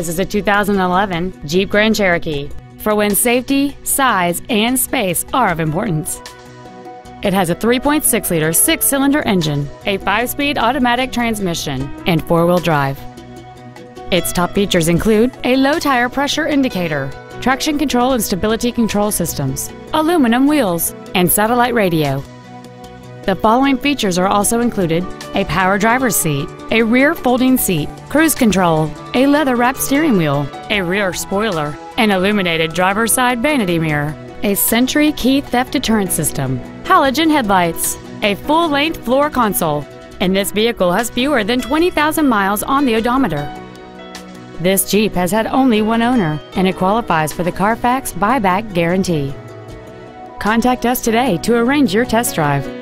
This is a 2011 Jeep Grand Cherokee for when safety, size, and space are of importance. It has a 3.6-liter six-cylinder engine, a five-speed automatic transmission, and four-wheel drive. Its top features include a low-tire pressure indicator, traction control and stability control systems, aluminum wheels, and satellite radio. The following features are also included a power driver's seat, a rear folding seat, cruise control, a leather wrapped steering wheel, a rear spoiler, an illuminated driver's side vanity mirror, a Sentry key theft deterrent system, halogen headlights, a full length floor console, and this vehicle has fewer than 20,000 miles on the odometer. This Jeep has had only one owner and it qualifies for the Carfax buyback guarantee. Contact us today to arrange your test drive.